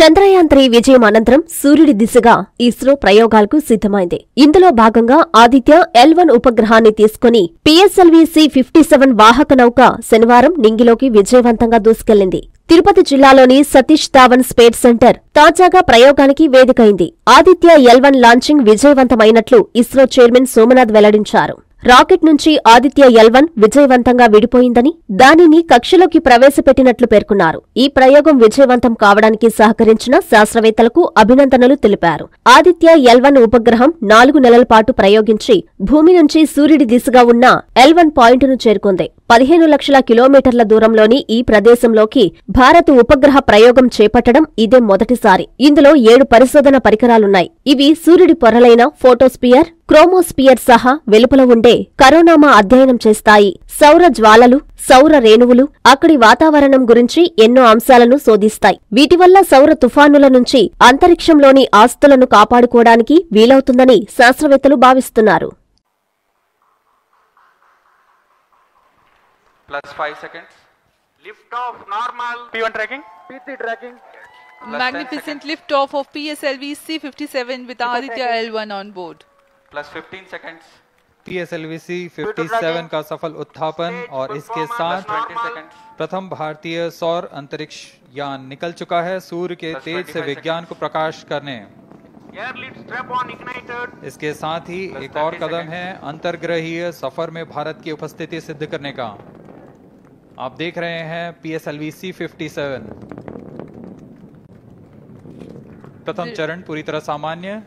Chandrayaan three విజయం అనంతరం సూర్యుడి దిశగా ఇస్రో ప్రయోగాలకు సిద్ధమైంది. ఇందులో భాగంగా ఆదిత్య ఎల్ వన్ ఉపగ్రహాన్ని తీసుకుని పిఎస్ఎల్వి సి ఫిఫ్టీ సెవెన్ వాహక నౌక శనివారం నింగిలోకి విజయవంతంగా దూసుకెళ్ళింది తిరుపతి జిల్లాలోని సతీష్ ధావన్ స్పేస్ సెంటర్ తాజాగా ప్రయోగానికి వేదికైంది. ఆదిత్య ఎల్ వన్ లాంచింగ్ విజయవంతమైనట్లు ఇస్రో చైర్మన్ సోమనాథ్ వెల్లడించారు. రాకెట్ నుంచి ఆదిత్య ఎల్వన్ విజయవంతంగా విడిపోయిందని దానిని కక్షలోకి ప్రవేశపెట్టినట్లు పేర్కొన్నారు. ఈ ప్రయోగం విజయవంతం కావడానికి సహకరించిన శాస్త్రవేత్తలకు అభినందనలు తెలిపారు. ఆదిత్య ఎల్వన్ ఉపగ్రహం నాలుగు నెలల పాటు ప్రయోగించి భూమి నుంచి సూర్యుడి దిశగా ఉన్న ఎల్వన్ పాయింట్ను చేరుకుంది. పదిహేను లక్షల కిలోమీటర్ల దూరంలోని ఈ ప్రదేశంలోకి భారత్ ఉపగ్రహ ప్రయోగం చేపట్టడం ఇదే మొదటిసారి. ఇందులో ఏడు పరిశోధన పరికరాలున్నాయి. ఇవి సూర్యుడి పొరలైన ఫోటోస్పియర్ క్రోమోస్పియర్ సహా వెలుపల ఉండే కరోనామా అధ్యయనం చేస్తాయి సౌర జ్వాలలు సౌర రేణువులు అక్కడి వాతావరణం గురించి ఎన్నో అంశాలను శోధిస్తాయి వీటి వల్ల సౌర తుఫానుల నుంచి అంతరిక్షంలోని ఆస్తులను కాపాడుకోవడానికి వీలవుతుందని శాస్త్రవేత్తలు భావిస్తున్నారు plus 5 seconds. Lift off normal. P1 tracking. PT tracking. Plus Magnificent liftoff of PSLV C-57 with Aditya L1 on board. Plus 15 seconds. पीएसएलवीसी 57 का सफल उत्थापन और इसके साथ प्रथम भारतीय सौर अंतरिक्ष यान निकल चुका है सूर्य के तेज से विज्ञान को प्रकाश करने. इसके साथ ही एक और कदम है अंतर्ग्रहीय सफ़र में भारत की उपस्थिति सिद्ध करने का। आप देख रहे हैं पीएसएलवीसी 57 प्रथम चरण पूरी तरह सामान्य।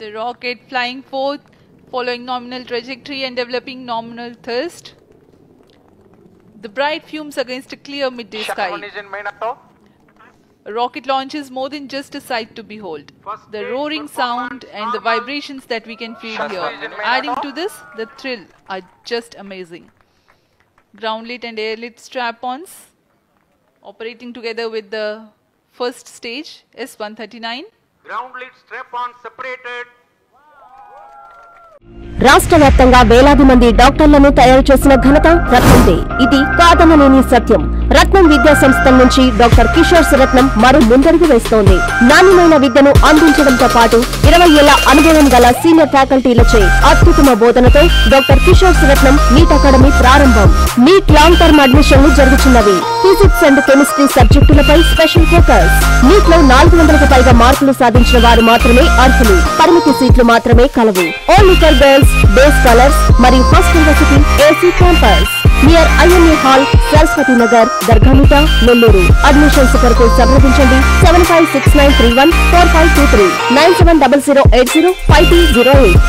The rocket flying forth, following nominal trajectory and developing nominal thrust. The bright fumes against a clear midday sky. one is in main auto. A rocket launch is more than just a sight to behold. The roaring sound and the vibrations that we can feel here. is in main Adding to this, the thrill are just amazing. Ground lit and air lit strap ons operating together with the first stage S139. Ground lead strap on separated. రాష్ట్ర వ్యాప్తంగా వేలాది మంది డాక్టర్లను తయారు చేసిన ఘనత రత్నందే. ఇది కాదనలేని సత్యం. రత్నం విద్యా సంస్థల నుంచి డాక్టర్ కిషోర్ సురత్నం మరో ముందడుగు వేస్తోంది. నాణ్యమైన విద్యను అందించడంతో పాటు ఇరవై ఏళ్ళ అనుభవం గల సీనియర్ ఫ్యాకల్టీలచే అత్యుత్తమ బోధనతో doctor Kishore Suratnam NEET academy ప్రారంభం. నీట్ లాంగ్ టర్మ్ అడ్మిషన్లు జరుగుతున్నవి. ఫిజిక్స్ అండ్ కెమిస్ట్రీ సబ్జెక్టులపై స్పెషల్ ఫోకస్. నీట్లో నాలుగు వందలకు పైగా మార్కులు సాధించిన వారు మాత్రమే అర్హులు. పరిమితి సీట్లు మాత్రమే కలవు. Only for girls base colours మరియు first university AC campus near IMA hall Saraswati Nagar Dargamitta Nellore admissions కొరకు సంప్రదించండి. Seven five six nine three one four five two three nine seven double zero eight zero five two zero eight